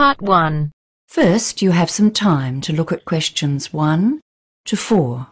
Part 1. First, you have some time to look at questions 1 to 4.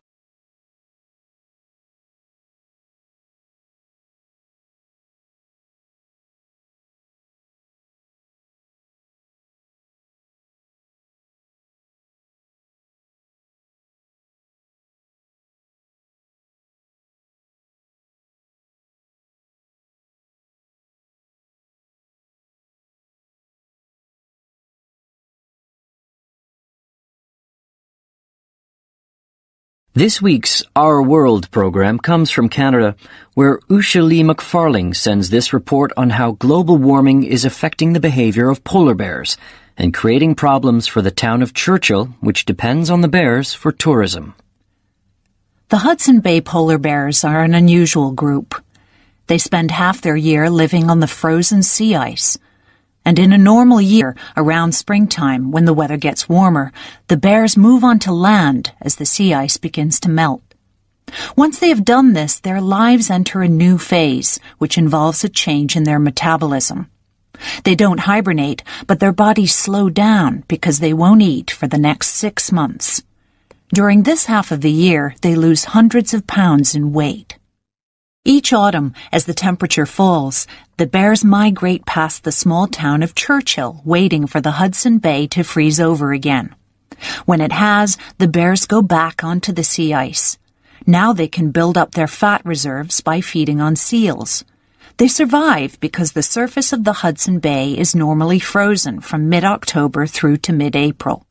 This week's Our World program comes from Canada, where Usha Lee McFarling sends this report on how global warming is affecting the behavior of polar bears and creating problems for the town of Churchill, which depends on the bears for tourism. The Hudson Bay polar bears are an unusual group. They spend half their year living on the frozen sea ice. And in a normal year, around springtime, when the weather gets warmer, the bears move onto land as the sea ice begins to melt. Once they have done this, their lives enter a new phase, which involves a change in their metabolism. They don't hibernate, but their bodies slow down because they won't eat for the next six months. During this half of the year, they lose hundreds of pounds in weight. Each autumn, as the temperature falls, the bears migrate past the small town of Churchill, waiting for the Hudson Bay to freeze over again. When it has, the bears go back onto the sea ice. Now they can build up their fat reserves by feeding on seals. They survive because the surface of the Hudson Bay is normally frozen from mid-October through to mid-April.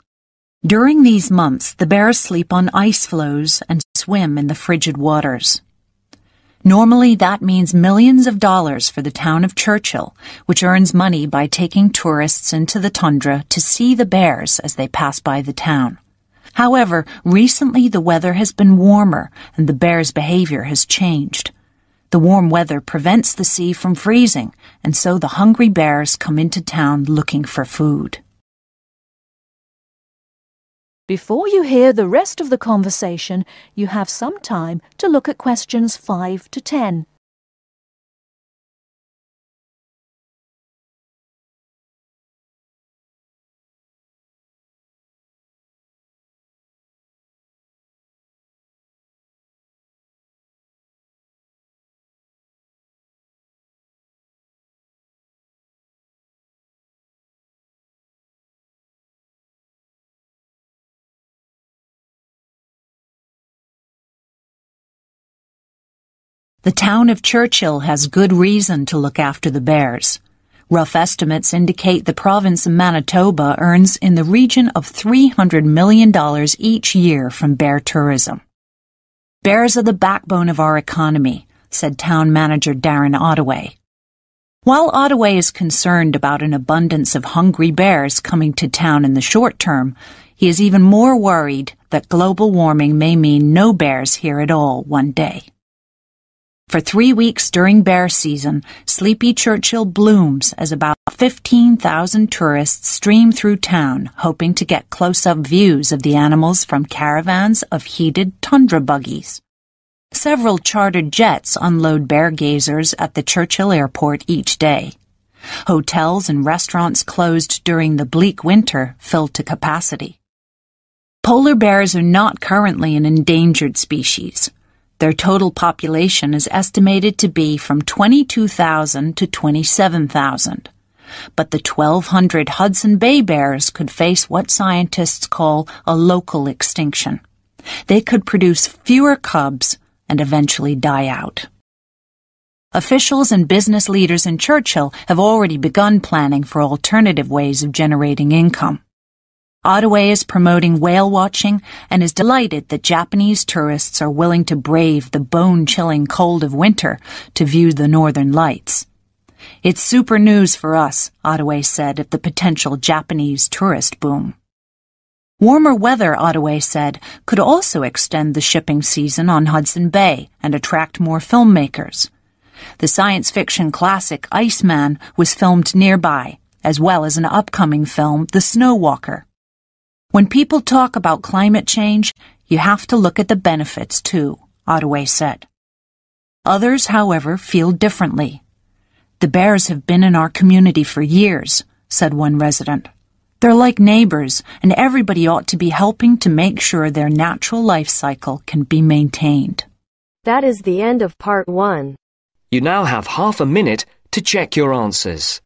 During these months, the bears sleep on ice floes and swim in the frigid waters. Normally, that means millions of dollars for the town of Churchill, which earns money by taking tourists into the tundra to see the bears as they pass by the town. However, recently the weather has been warmer and the bears' behavior has changed. The warm weather prevents the sea from freezing, and so the hungry bears come into town looking for food. Before you hear the rest of the conversation, you have some time to look at questions 5 to 10. The town of Churchill has good reason to look after the bears. Rough estimates indicate the province of Manitoba earns in the region of $300 million each year from bear tourism. Bears are the backbone of our economy, said town manager Darren Ottaway. While Ottaway is concerned about an abundance of hungry bears coming to town in the short term, he is even more worried that global warming may mean no bears here at all one day. For three weeks during bear season, Sleepy Churchill blooms as about 15,000 tourists stream through town, hoping to get close-up views of the animals from caravans of heated tundra buggies. Several chartered jets unload bear gazers at the Churchill airport each day. Hotels and restaurants closed during the bleak winter filled to capacity. Polar bears are not currently an endangered species. Their total population is estimated to be from 22,000 to 27,000. But the 1,200 Hudson Bay bears could face what scientists call a local extinction. They could produce fewer cubs and eventually die out. Officials and business leaders in Churchill have already begun planning for alternative ways of generating income. Ottaway is promoting whale watching and is delighted that Japanese tourists are willing to brave the bone-chilling cold of winter to view the northern lights. It's super news for us, Ottaway said of the potential Japanese tourist boom. Warmer weather, Ottaway said, could also extend the shipping season on Hudson Bay and attract more filmmakers. The science fiction classic Iceman was filmed nearby, as well as an upcoming film, The Snow Walker. When people talk about climate change, you have to look at the benefits too, Ottaway said. Others, however, feel differently. The bears have been in our community for years, said one resident. They're like neighbors, and everybody ought to be helping to make sure their natural life cycle can be maintained. That is the end of part one. You now have half a minute to check your answers.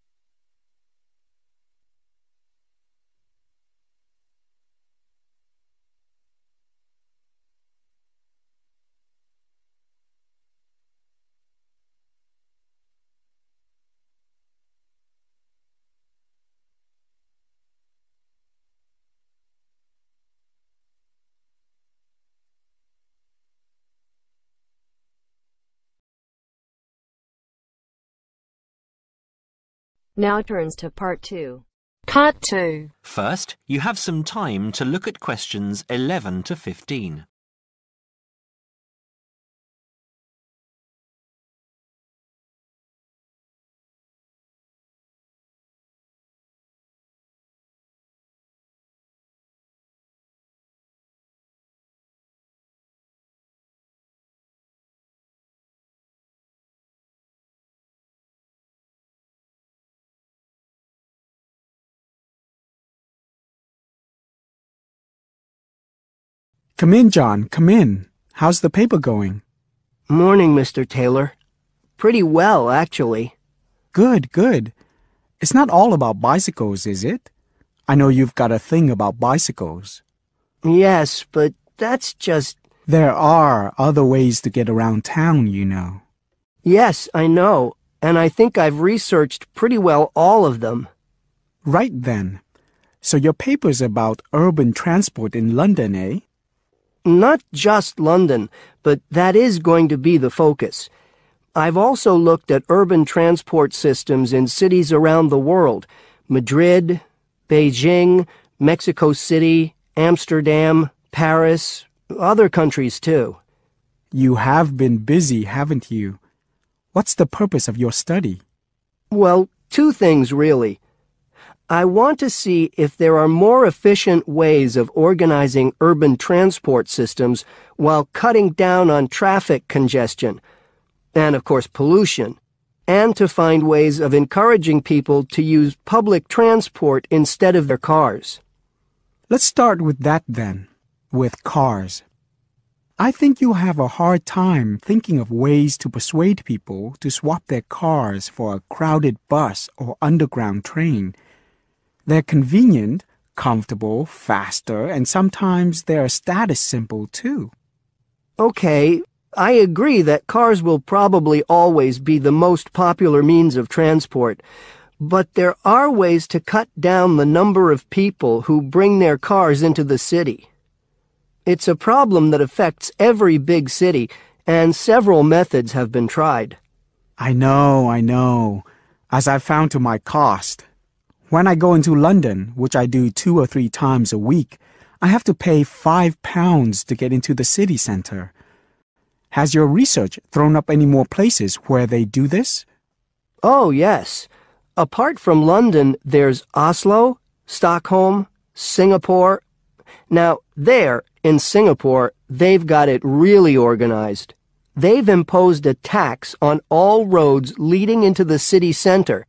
Now turns to part two. Part 2. First, you have some time to look at questions 11 to 15. Come in, John. Come in. How's the paper going? Morning, Mr. Taylor. Pretty well, actually. Good, good. It's not all about bicycles, is it? I know you've got a thing about bicycles. Yes, but that's just. There are other ways to get around town, you know. Yes, I know, and I think I've researched pretty well all of them. Right then. So your paper's about urban transport in London, eh? Not just London, but that is going to be the focus. I've also looked at urban transport systems in cities around the world Madrid, Beijing, Mexico City, Amsterdam, Paris, other countries too. You have been busy, haven't you? What's the purpose of your study? Well, two things really. I want to see if there are more efficient ways of organizing urban transport systems while cutting down on traffic congestion, and of course pollution, and to find ways of encouraging people to use public transport instead of their cars. Let's start with that then, with cars. I think you'll have a hard time thinking of ways to persuade people to swap their cars for a crowded bus or underground train. They're convenient, comfortable, faster, and sometimes they're a status symbol too. Okay, I agree that cars will probably always be the most popular means of transport, but there are ways to cut down the number of people who bring their cars into the city. It's a problem that affects every big city, and several methods have been tried. I know, I know, as I've found to my cost. When I go into London, which I do two or three times a week, I have to pay five pounds to get into the city centre. Has your research thrown up any more places where they do this? Oh, yes. Apart from London, there's Oslo, Stockholm, Singapore. Now, there, in Singapore, they've got it really organized. They've imposed a tax on all roads leading into the city center,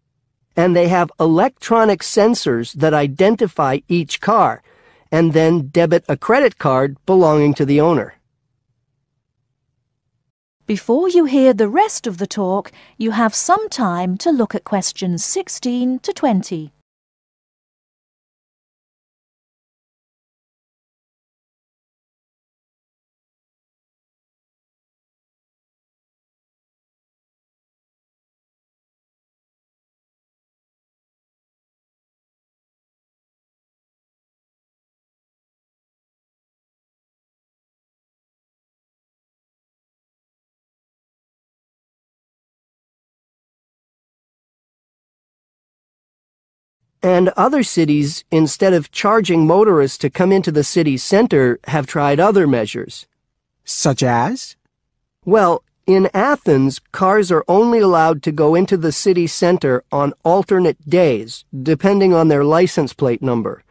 and they have electronic sensors that identify each car, and then debit a credit card belonging to the owner. Before you hear the rest of the talk, you have some time to look at questions 16 to 20. And other cities, instead of charging motorists to come into the city center, have tried other measures. Such as? Well, in Athens, cars are only allowed to go into the city center on alternate days, depending on their license plate number.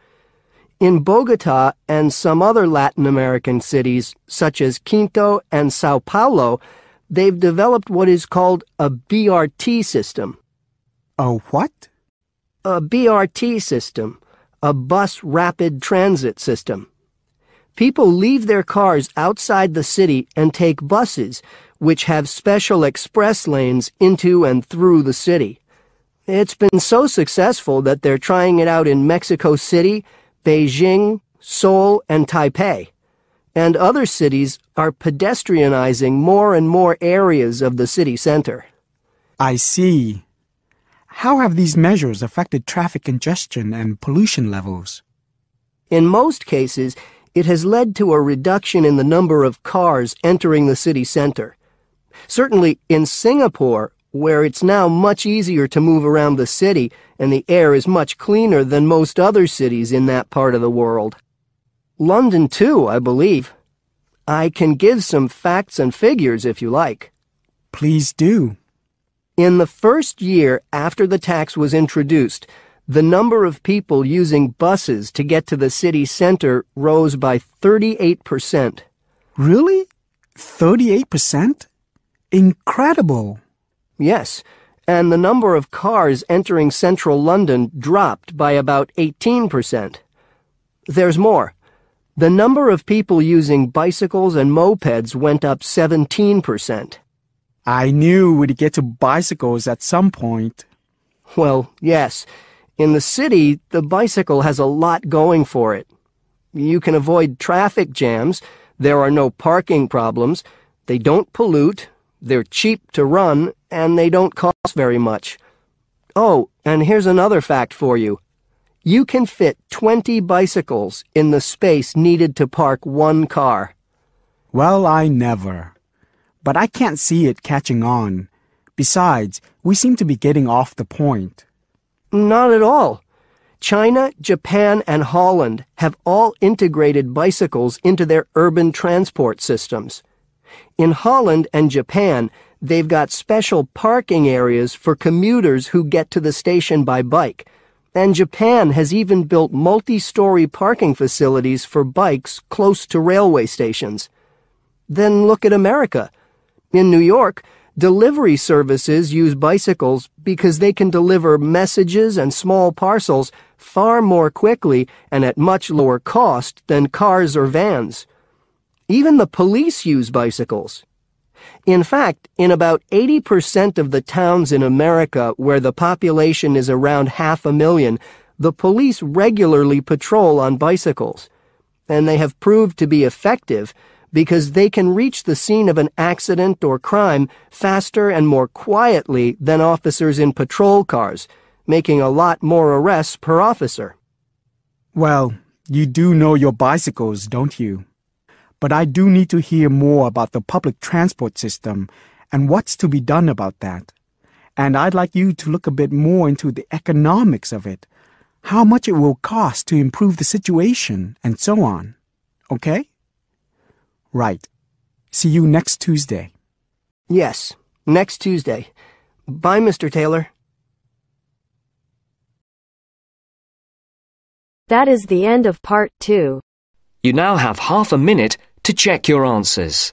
In Bogota and some other Latin American cities, such as Quito and Sao Paulo, they've developed what is called a BRT system. A what? A BRT system, a bus rapid transit system. People leave their cars outside the city and take buses, which have special express lanes into and through the city. It's been so successful that they're trying it out in Mexico City, Beijing, Seoul, and Taipei. And other cities are pedestrianizing more and more areas of the city center. I see. How have these measures affected traffic congestion and pollution levels? In most cases, it has led to a reduction in the number of cars entering the city center. Certainly in Singapore, where it's now much easier to move around the city and the air is much cleaner than most other cities in that part of the world. London too, I believe. I can give some facts and figures if you like. Please do. In the first year after the tax was introduced, the number of people using buses to get to the city center rose by 38%. Really? 38%? Incredible. Yes, and the number of cars entering central London dropped by about 18%. There's more. The number of people using bicycles and mopeds went up 17%. I knew we'd get to bicycles at some point. Well, yes. In the city, the bicycle has a lot going for it. You can avoid traffic jams, there are no parking problems, they don't pollute, they're cheap to run, and they don't cost very much. Oh, and here's another fact for you. You can fit 20 bicycles in the space needed to park one car. Well, I never but I can't see it catching on. Besides, we seem to be getting off the point. Not at all. China, Japan, and Holland have all integrated bicycles into their urban transport systems. In Holland and Japan, they've got special parking areas for commuters who get to the station by bike. And Japan has even built multi-story parking facilities for bikes close to railway stations. Then look at America. In New York, delivery services use bicycles because they can deliver messages and small parcels far more quickly and at much lower cost than cars or vans. Even the police use bicycles. In fact, in about 80% of the towns in America where the population is around half a million, the police regularly patrol on bicycles. And they have proved to be effective because they can reach the scene of an accident or crime faster and more quietly than officers in patrol cars, making a lot more arrests per officer. Well, you do know your bicycles, don't you? But I do need to hear more about the public transport system and what's to be done about that. And I'd like you to look a bit more into the economics of it, how much it will cost to improve the situation, and so on. Okay? Right. See you next Tuesday. Yes, next Tuesday. Bye, Mr. Taylor. That is the end of part two. You now have half a minute to check your answers.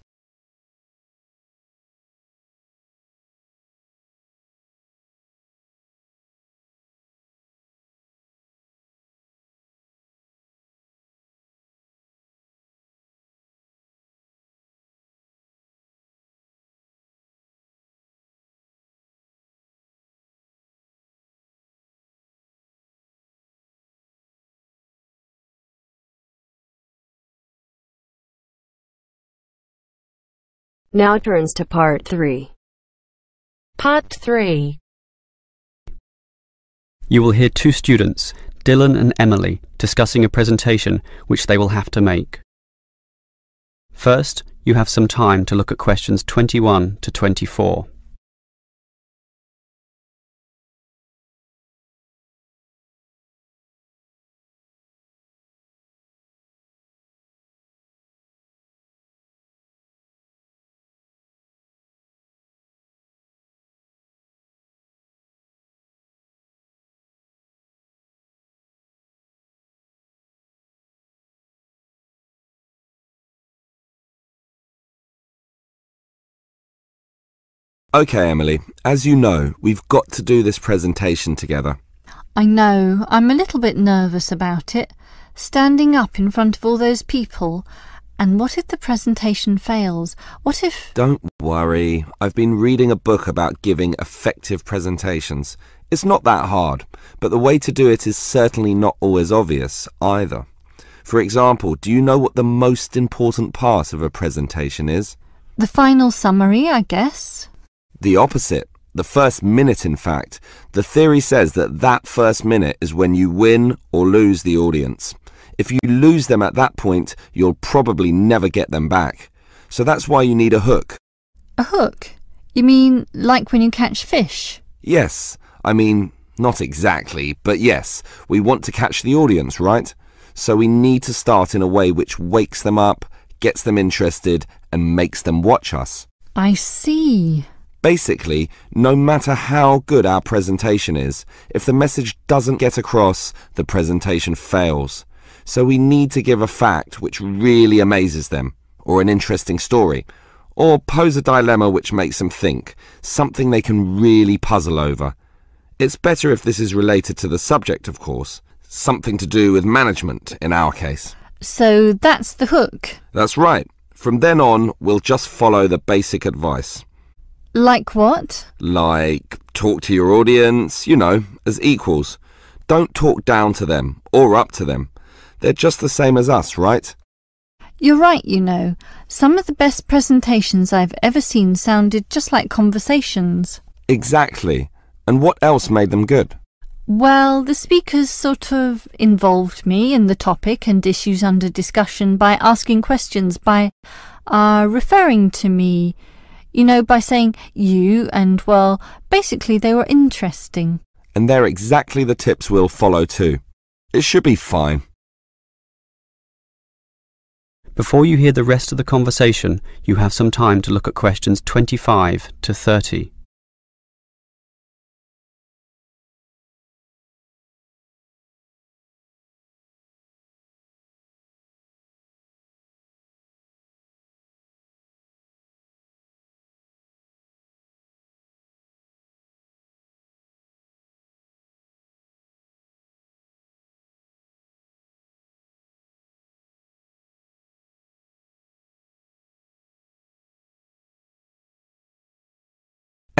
Now turns to part three. Part 3. You will hear two students, Dylan and Emily, discussing a presentation which they will have to make. First, you have some time to look at questions 21 to 24. Okay, Emily, as you know, we've got to do this presentation together. I know. I'm a little bit nervous about it. Standing up in front of all those people. And what if the presentation fails? What if. Don't worry. I've been reading a book about giving effective presentations. It's not that hard, but the way to do it is certainly not always obvious either. For example, do you know what the most important part of a presentation is? The final summary, I guess. The opposite. The first minute, in fact. The theory says that that first minute is when you win or lose the audience. If you lose them at that point, you'll probably never get them back. So that's why you need a hook. A hook? You mean like when you catch fish? Yes. I mean, not exactly, but yes, we want to catch the audience, right? So we need to start in a way which wakes them up, gets them interested, and makes them watch us. I see. Basically, no matter how good our presentation is, if the message doesn't get across, the presentation fails. So we need to give a fact which really amazes them, or an interesting story, or pose a dilemma which makes them think, something they can really puzzle over. It's better if this is related to the subject, of course, something to do with management in our case. So that's the hook. That's right. From then on, we'll just follow the basic advice. Like what? Like, talk to your audience, you know, as equals. Don't talk down to them or up to them. They're just the same as us, right? You're right, you know. Some of the best presentations I've ever seen sounded just like conversations. Exactly. And what else made them good? Well, the speakers sort of involved me in the topic and issues under discussion by asking questions, by uh, referring to me, you know, by saying you, and well, basically they were interesting. And they're exactly the tips we'll follow too. It should be fine. Before you hear the rest of the conversation, you have some time to look at questions 25 to 30.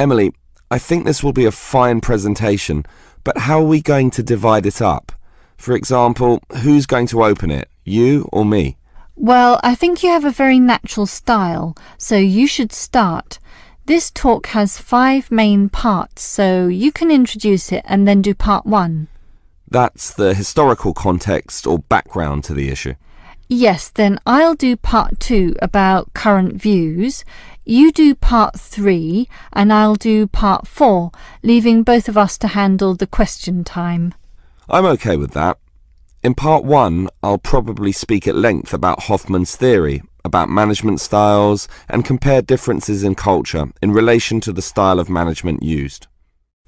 Emily, I think this will be a fine presentation, but how are we going to divide it up? For example, who's going to open it, you or me? Well, I think you have a very natural style, so you should start. This talk has five main parts, so you can introduce it and then do part one. That's the historical context or background to the issue. Yes, then I'll do part two about current views. You do part three, and I'll do part four, leaving both of us to handle the question time. I'm okay with that. In part one, I'll probably speak at length about Hoffman's theory, about management styles, and compare differences in culture in relation to the style of management used.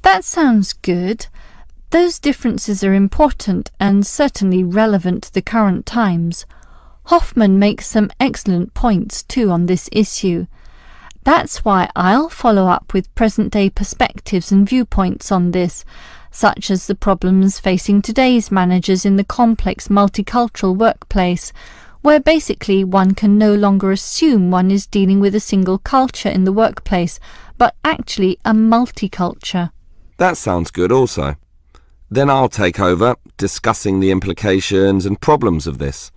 That sounds good. Those differences are important and certainly relevant to the current times. Hoffman makes some excellent points too on this issue. That's why I'll follow up with present day perspectives and viewpoints on this, such as the problems facing today's managers in the complex multicultural workplace, where basically one can no longer assume one is dealing with a single culture in the workplace, but actually a multiculture. That sounds good also. Then I'll take over, discussing the implications and problems of this.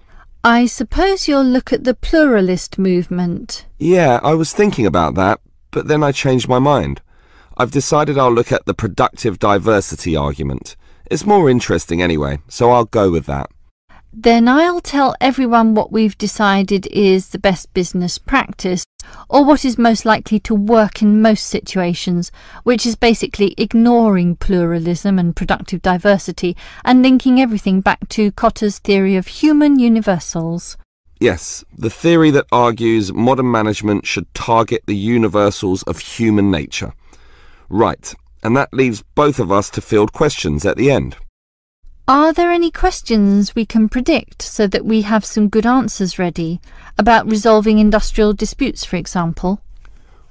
I suppose you'll look at the pluralist movement. Yeah, I was thinking about that, but then I changed my mind. I've decided I'll look at the productive diversity argument. It's more interesting anyway, so I'll go with that. Then I'll tell everyone what we've decided is the best business practice, or what is most likely to work in most situations, which is basically ignoring pluralism and productive diversity and linking everything back to Kotter's theory of human universals. Yes, the theory that argues modern management should target the universals of human nature. Right, and that leaves both of us to field questions at the end. Are there any questions we can predict so that we have some good answers ready? About resolving industrial disputes, for example?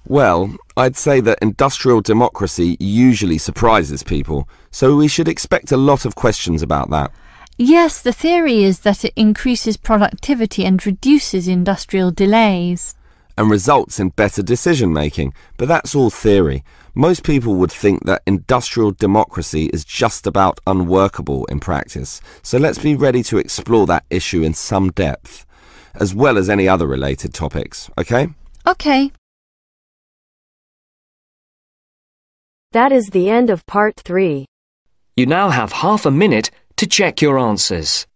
Well, I'd say that industrial democracy usually surprises people, so we should expect a lot of questions about that. Yes, the theory is that it increases productivity and reduces industrial delays. And results in better decision making, but that's all theory. Most people would think that industrial democracy is just about unworkable in practice, so let's be ready to explore that issue in some depth, as well as any other related topics, okay? Okay. That is the end of part 3. You now have half a minute to check your answers.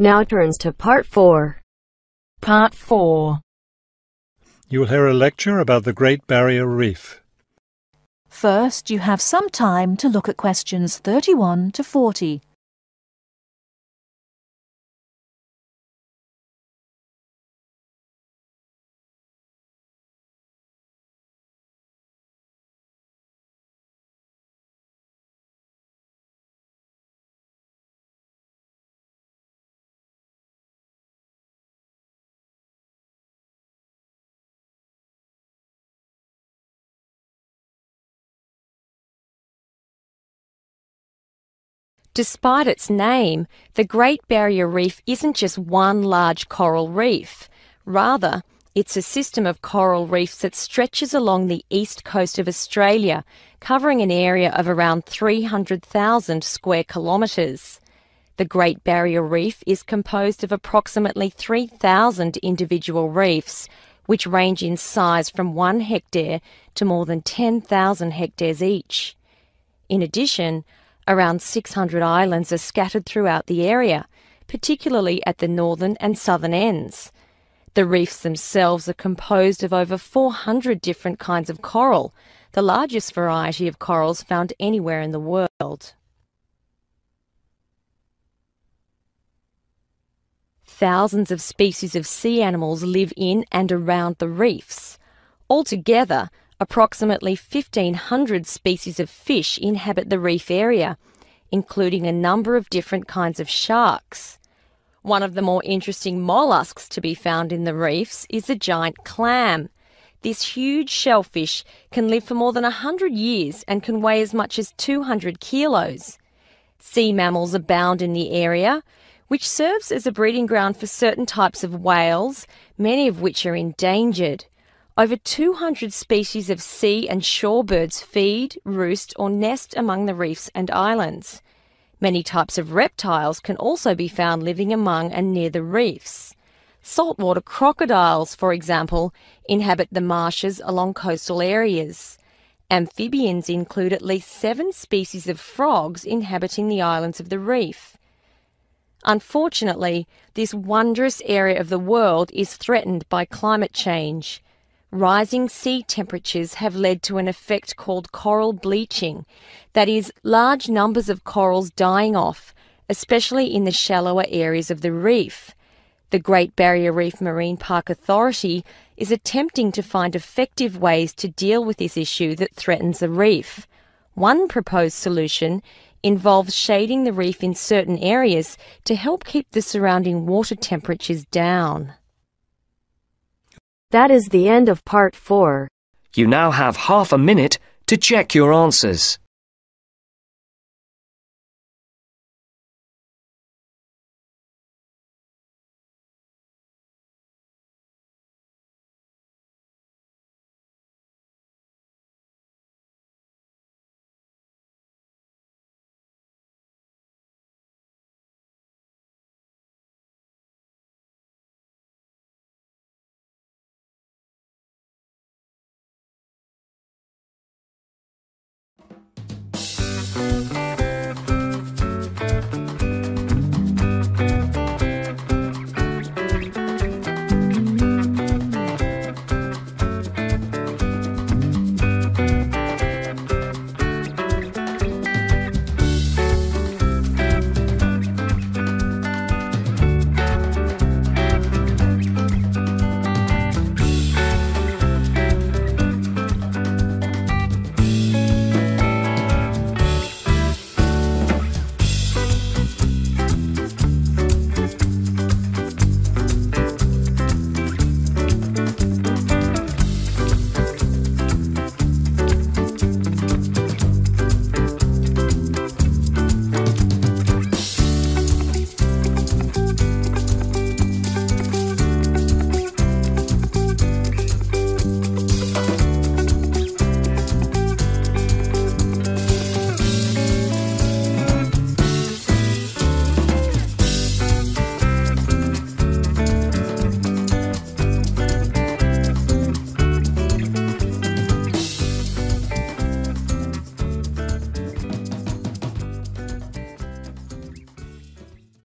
Now turns to part 4. Part 4. You will hear a lecture about the Great Barrier Reef. First, you have some time to look at questions 31 to 40. Despite its name, the Great Barrier Reef isn't just one large coral reef. Rather, it's a system of coral reefs that stretches along the east coast of Australia, covering an area of around 300,000 square kilometres. The Great Barrier Reef is composed of approximately 3,000 individual reefs, which range in size from 1 hectare to more than 10,000 hectares each. In addition, Around 600 islands are scattered throughout the area, particularly at the northern and southern ends. The reefs themselves are composed of over 400 different kinds of coral, the largest variety of corals found anywhere in the world. Thousands of species of sea animals live in and around the reefs. Altogether, Approximately 1,500 species of fish inhabit the reef area, including a number of different kinds of sharks. One of the more interesting mollusks to be found in the reefs is the giant clam. This huge shellfish can live for more than 100 years and can weigh as much as 200 kilos. Sea mammals abound in the area, which serves as a breeding ground for certain types of whales, many of which are endangered. Over 200 species of sea and shore birds feed, roost, or nest among the reefs and islands. Many types of reptiles can also be found living among and near the reefs. Saltwater crocodiles, for example, inhabit the marshes along coastal areas. Amphibians include at least seven species of frogs inhabiting the islands of the reef. Unfortunately, this wondrous area of the world is threatened by climate change. Rising sea temperatures have led to an effect called coral bleaching, that is, large numbers of corals dying off, especially in the shallower areas of the reef. The Great Barrier Reef Marine Park Authority is attempting to find effective ways to deal with this issue that threatens the reef. One proposed solution involves shading the reef in certain areas to help keep the surrounding water temperatures down. That is the end of part 4. You now have half a minute to check your answers.